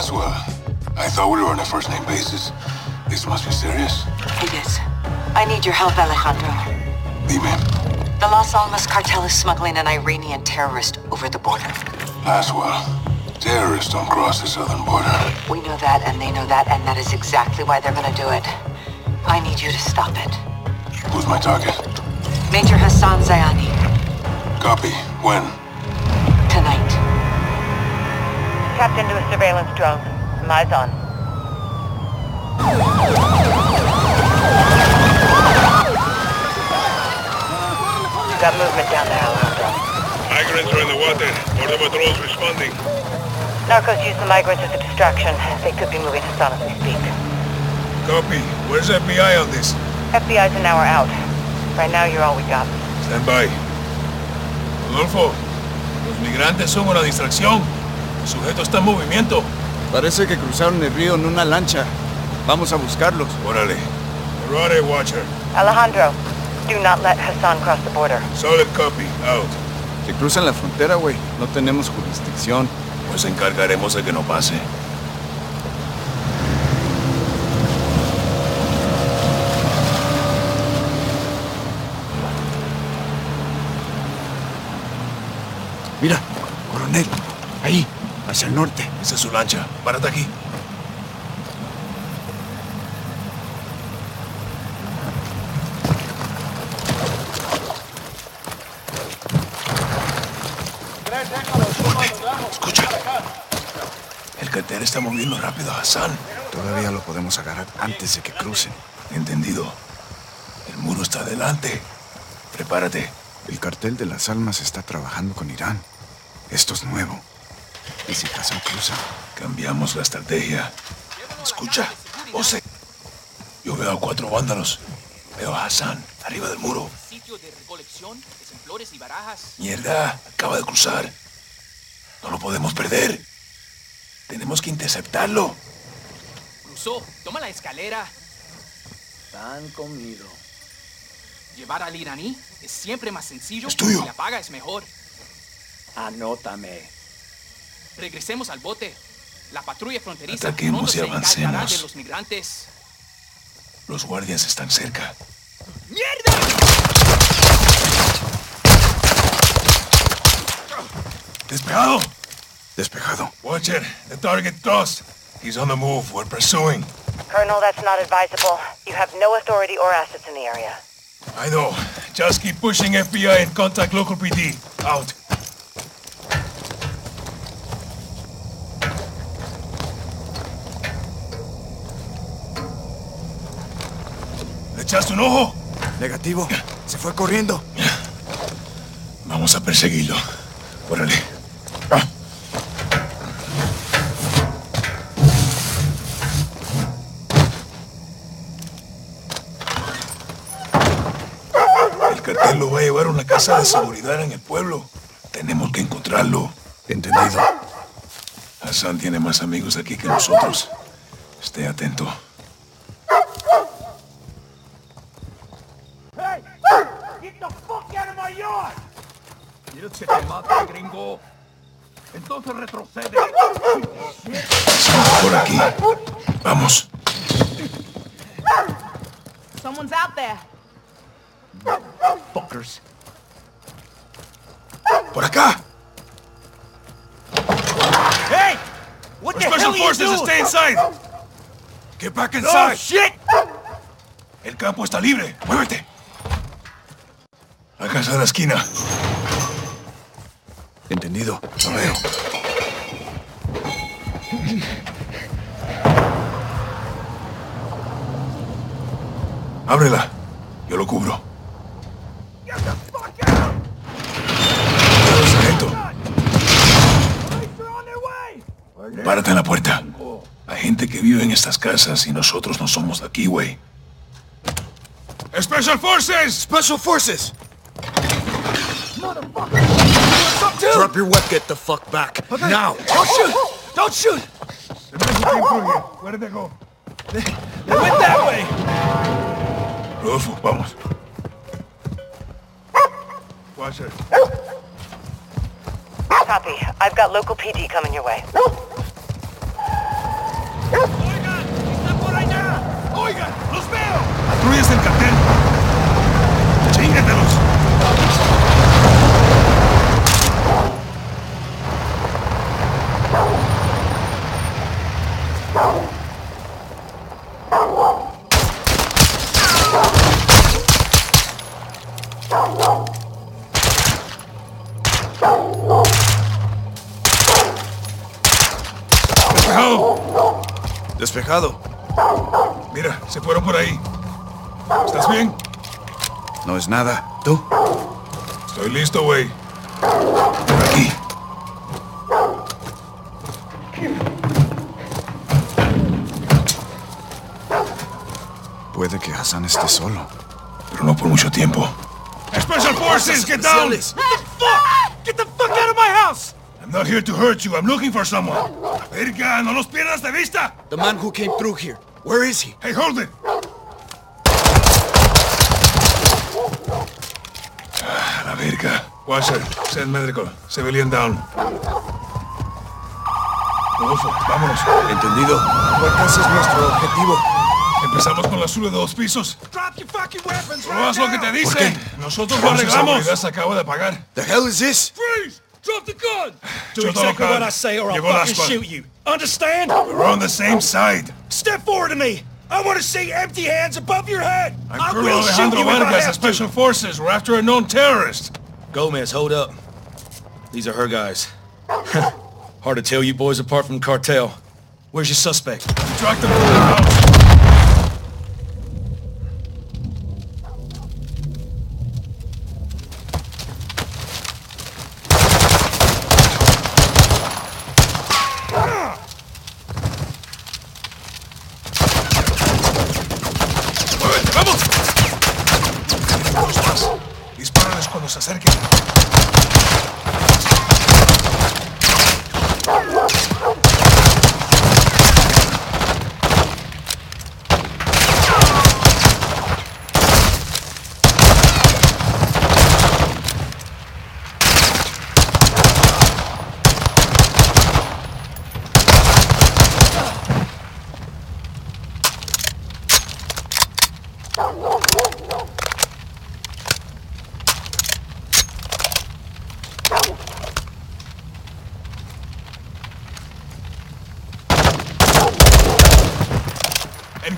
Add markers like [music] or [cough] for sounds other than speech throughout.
Laswell. I thought we were on a first-name basis. This must be serious. It is. I need your help, Alejandro. Dime. The Las Almas cartel is smuggling an Iranian terrorist over the border. Laswell. Terrorists don't cross the southern border. We know that, and they know that, and that is exactly why they're gonna do it. I need you to stop it. Who's my target? Major Hassan Zayani, Copy. When? tonight. Tapped into a surveillance drone. Eyes on. Got movement down there, Alejandro. Migrants are in the water. Border patrol's responding. Narcos use the migrants as a distraction. They could be moving Hassan as we speak. Copy. Where's FBI on this? FBI's an hour out. Right now, you're all we got. Stand by. Rodolfo, los migrantes son una distracción. El sujeto está en movimiento. Parece que cruzaron el río en una lancha. Vamos a buscarlos. Órale. Rode Watcher. Alejandro, do not let Hassan cross the border. Solid copy. Out. Si cruzan la frontera, güey, no tenemos jurisdicción. Pues encargaremos de que no pase. Mira, coronel, ahí, hacia el norte. Esa es su lancha. Párate aquí. Escucha. El cartel está moviendo rápido a Hassan. Todavía lo podemos agarrar antes de que crucen. Entendido. El muro está adelante. Prepárate. El cartel de las almas está trabajando con Irán. Esto es nuevo. ¿Y si Hassan cruza? Cambiamos la estrategia. Escucha, José. Yo veo a cuatro vándalos. Veo a Hassan arriba del muro. Sitio de recolección de flores y barajas. Mierda, acaba de cruzar. No lo podemos perder. Tenemos que interceptarlo. Cruzó. Toma la escalera. Están conmigo. Llevar al iraní es siempre más sencillo. Es tuyo. Y la paga es mejor. Anótame. Regresemos al bote. La patrulla fronteriza Ataquemos y se encargará avancemos. de los migrantes. Los guardias están cerca. ¡Despejado! Despejado. Watcher, the target crossed. He's on the move. We're pursuing. Colonel, that's not advisable. You have no authority or assets in the area. I know. Just keep pushing FBI and contact local PD. Out. Echaste un ojo? Negativo. Se fue corriendo. Vamos a perseguirlo. Órale. El cartel lo va a llevar a una casa de seguridad en el pueblo. Tenemos que encontrarlo. Entendido. Hassan tiene más amigos aquí que nosotros. Esté atento. ¿Quieres que te mate, gringo? Entonces retrocede. Estamos por aquí. Vamos. Someone's out there. Fuckers. Por acá. Hey! What Our the hell special are you forces doing? stay inside. Get back Oh, inside. shit! El campo está libre. Muévete. La casa de la esquina. Entendido. Lo veo. Ábrela. Yo lo cubro. Sargento. Párate en la puerta. Hay gente que vive en estas casas y nosotros no somos de aquí, güey. ¡Special Forces! Special Forces! Motherfucker! Drop your weapon! get the fuck back. Okay. Now! Don't shoot! Don't shoot! The came through here. Where did they go? They, they went that way! Rodolfo, vamos. Watch it. Copy. I've got local PD coming your way. Oigan! Está por allá! Los veo! Patrullas del cartel. Chíngatelos! Despejado. Mira, se fueron por ahí. ¿Estás bien? No es nada. ¿Tú? Estoy listo, güey. Por aquí. Puede que Hassan esté solo. Pero no por mucho tiempo. Special Forces, get down! Get the fuck out of my house! I'm not here to hurt you. I'm looking for someone. Verga, no los pierdas de vista. The man who came through here. Where is he? Hey, hold it. Ah, La verga. Washer, send medical. Civilian down. Rodolfo, vámonos. Entendido. ¿Cuál casa es nuestro objetivo? Empezamos con la azul de dos pisos. Drop your fucking weapons No haz lo que te dicen. Nosotros lo arreglamos. se acaba de pagar. The hell is this? Freeze! Drop the gun! Do Yo exactly what I say or I'll fucking shoot you. Understand? We're on the same side. Step forward to me. I want to see empty hands above your head. I'm I Colonel will shoot Alejandro you if I Vargas have of to. Special Forces. We're after a known terrorist. Gomez, hold up. These are her guys. [laughs] Hard to tell you boys apart from cartel. Where's your suspect? We tracked them to the house. Se acerquen.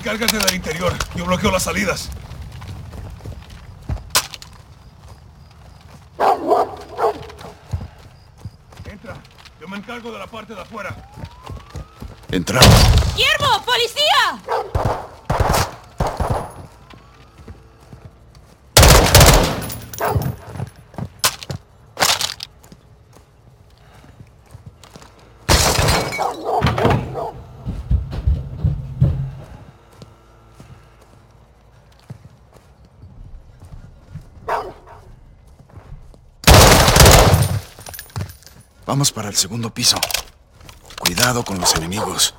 Encárgate del interior. Yo bloqueo las salidas. Entra. Yo me encargo de la parte de afuera. Entramos. ¡Guillermo! ¡Policía! Vamos para el segundo piso. Cuidado con los enemigos.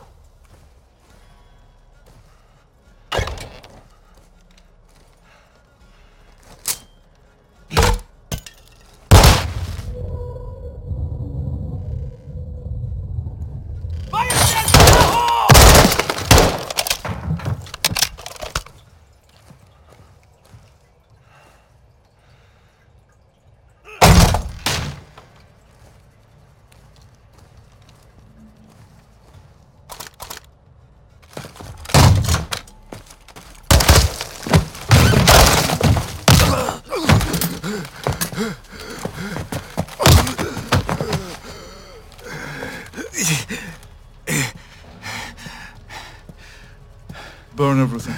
Burn everything.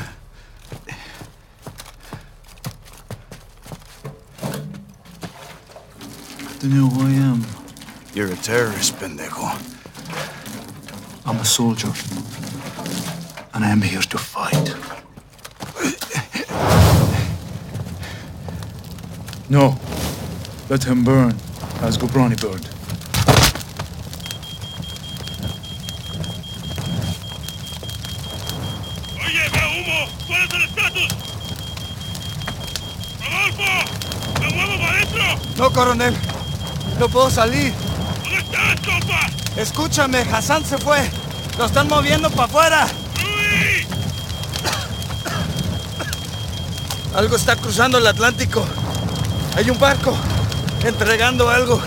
Do you know who I am? You're a terrorist, pendejo. I'm a soldier. And I am here to fight. No. Let him burn, as Gobrani burned. Humo. ¿Cuál es el estatus? ¡Rodolfo! ¡Me muevo para adentro! No, coronel. No puedo salir. ¿Dónde estás, compa? Escúchame, Hassan se fue. Lo están moviendo para afuera. ¡Luis! Algo está cruzando el Atlántico. Hay un barco entregando algo.